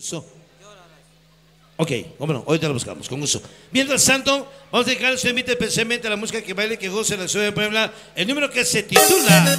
gusto. Ok, bueno, hoy te lo buscamos, con gusto. Mientras tanto, vamos a dedicar este invite especialmente a la música que baile, que goce la ciudad de Puebla. El número que se titula.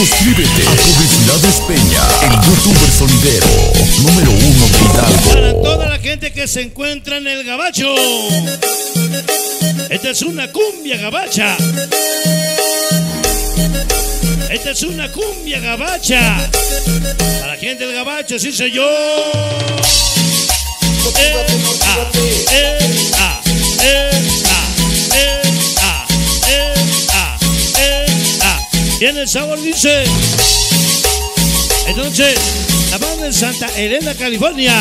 Suscríbete a Publicidades Peña, el youtuber sonidero número uno de Para Hidalgo. toda la gente que se encuentra en el gabacho. Esta es una cumbia gabacha. Esta es una cumbia gabacha. Para la gente del gabacho, sí soy yo. Eh, ah, eh, ah, eh, ah, eh, Viene el sabor, dice. Entonces, la banda de Santa Elena, California.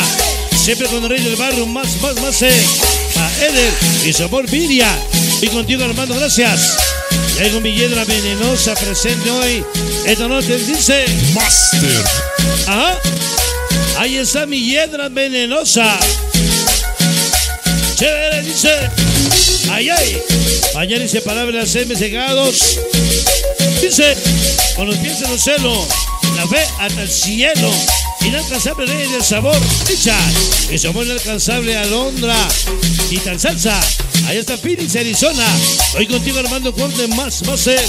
Siempre con el rey del barrio, más, más, más. Eh, a Eder y su amor Viria. Y contigo, Armando, gracias. Y hay con mi hiedra venenosa presente hoy. Esta noche dice. Master. Ajá. Ahí está mi hiedra venenosa. Chévere, dice. Ay, ay. Mañana inseparable las semes cegados. Dice, con los pies en el cielo, la fe hasta el cielo. Inalcanzable rey del sabor, dicha. Y su amor inalcanzable alondra. Y tan salsa. Ahí está Phoenix, Arizona. Hoy contigo Armando Conte, más, más ser.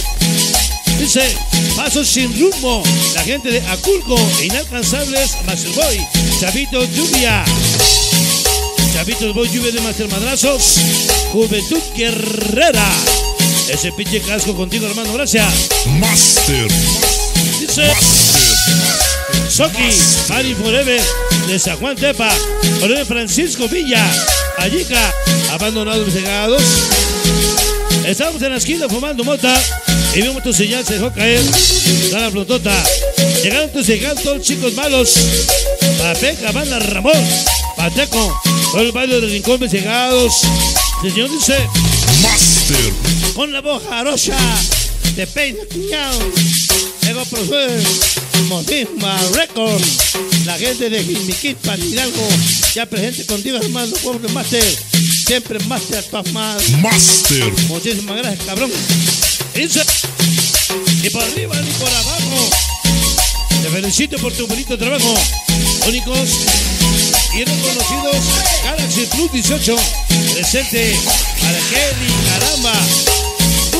Dice, pasos sin rumbo. La gente de Aculco, inalcanzables, Master Boy, Chavito Lluvia. Chavitos Boy Lluvia de Master Madrazos. Juventud Guerrera. Ese pinche casco contigo, hermano, gracias. Master. Dice, Soki, Mari Forever, de San Juan Tepa. Jorge Francisco Villa, Allica, abandonados cegados. Estamos en la esquina fumando mota y vimos tu señal se dejó caer. Da la flotota. Llegaron tus llegaron todos los chicos malos. Papeca, banda Ramón, Pateco, todo el barrio de Rincón cegados. El señor dice, Master. con la voz jarocha, te peina cuñado. Ego Profe, Motisma Record, la gente de Jimiquit para Hidalgo, ya presente contigo hermano, pobre Master, siempre Master para más. Master. Muchísimas gracias, cabrón. Dice, ni por arriba ni por abajo. Te felicito por tu bonito trabajo. Únicos y reconocidos Galaxy Plus 18. Presente Kelly, Caramba,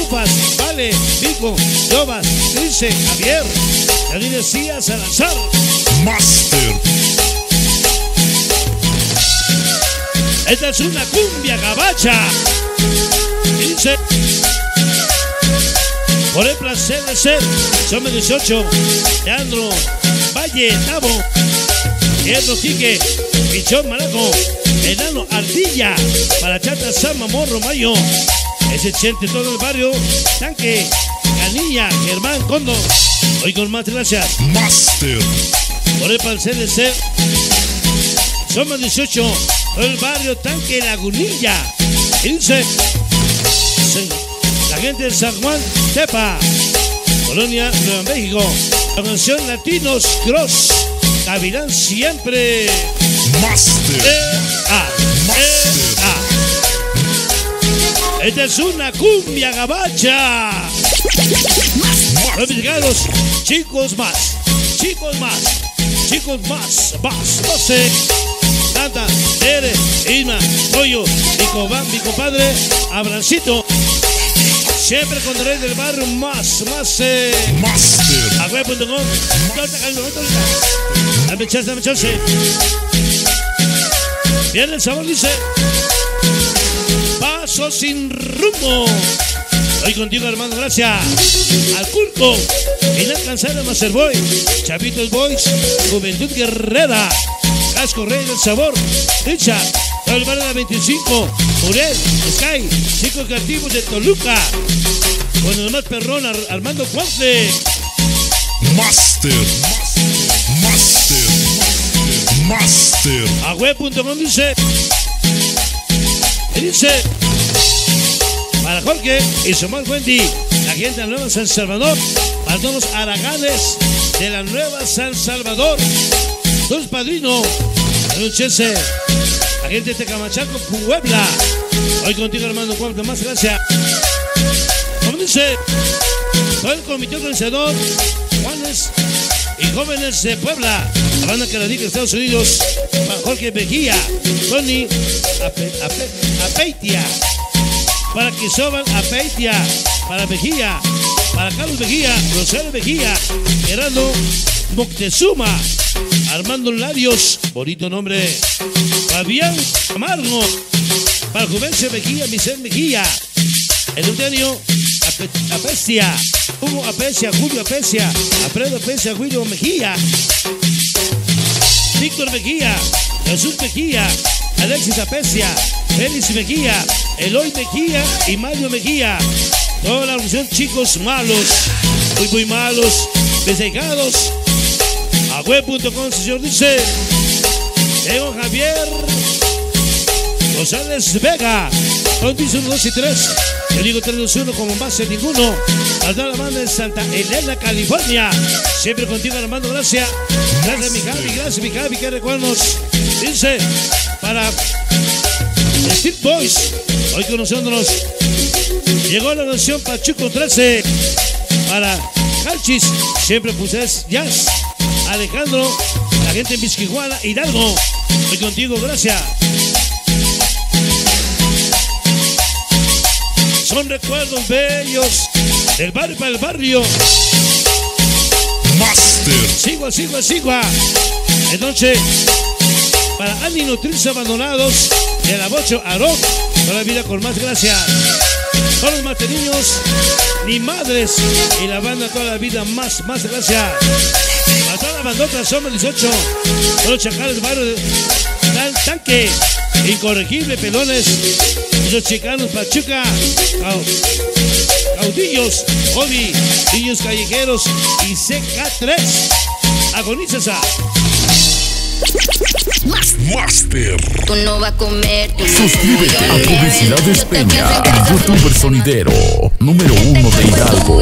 Ufas, Vale, Vico, Jovas, Trise, Javier, Janine García, Salazar. Master. Esta es una cumbia gabacha. Dice. Por el placer de ser, somos 18, Leandro, Valle, Tavo, Pedro Quique, Pichón Maraco, Enano Ardilla, para Chata Sama Morro Mayo, ese chente todo el barrio, Tanque, Canilla, Germán Condo, hoy con más gracias Master. por el ser. Somos 18, el barrio Tanque Lagunilla. Y dice, se- la gente de San Juan, Tepa, Colonia, Nueva México. La canción Latinos Cross, Gavilán siempre. Master. Eh, ah, eh, ah. Esta es una cumbia gabacha. Mexicanos, chicos más, chicos más, chicos más, más, no sé. Tanta, Tere, Isma, Toyo, mi mi compadre, Abrancito. Siempre con rey del barrio, más, más, eh. Master. Agüe.com. Dame chance, dame chance. Viene el sabor, dice. Paso sin rumbo. Hoy contigo, hermano, gracias. Al culto. Inalcanzable Master Boy. Chavitos Boys. Juventud Guerrera. Sabor. Dicha. Todo el barrio de la 25. Uriel. Sky. Cinco creativos de Toluca. Con el más perrón Ar- Armando Cuautle. Master. Master. Master. A web.com dice. y dice. Para Jorge y más Wendy. La gente de la Nueva San Salvador, para todos los araganes de la Nueva San Salvador. Todos padrino, Chese, la gente de Tecamachaco, Puebla. Hoy contigo, hermano Juan, más gracias. Como dice, todo el comité organizador, Juanes y jóvenes de Puebla, la banda que radica en Estados Unidos, Jorge Mejía, Tony Ape, Ape, Apeitia, para Quisoban Apeitia, para Mejía, para Carlos Mejía, Rosario Mejía, Gerardo Moctezuma, Armando Larios, bonito nombre, Fabián Amargo, Juvencio Mejía, Michel Mejía, Ape, Apecia, Hugo Apecia, Julio Apecia, Alfredo Apecia, Julio Mejía, Víctor Mejía, Jesús Mejía, Alexis Apecia, Félix Mejía, Eloy Mejía y Mario Mejía. Toda la chicos malos, muy muy malos, desejados. Web.com, señor dice, tengo Javier González Vega, con 1, 2 y 3. Yo digo 3, 2, 1 como base ninguno. Al la banda en Santa Elena, California. Siempre contigo, Armando, gracias. Gracias, mi Javi, gracias, mi Javi, que recuerdos. Dice, para Steve Boys, hoy conociéndonos. Llegó la nación Pachuco 13 para Calchis, siempre pues jazz. Alejandro, la gente en Vizquiguala, Hidalgo. Hoy contigo, gracias. Son recuerdos bellos del barrio para el barrio. Master. Sigua, sigua, sigua. Entonces, para Ani Nutrirse Abandonados, de la Bocho Arón, toda la vida con más gracia. Todos los materiños, ni madres, y la banda toda la vida más, más gracia. A toda la bandota, somos 18, todos los chacales, barrio Tan- tanque, incorregible, pelones, los chicanos, Pachuca, cau- caudillos, hobby, niños callejeros y CK3. Agonizas a Master. Tú no vas a comer. tú no Suscríbete a. Publicidades Peña, el hacer youtuber sonidero número uno de Hidalgo.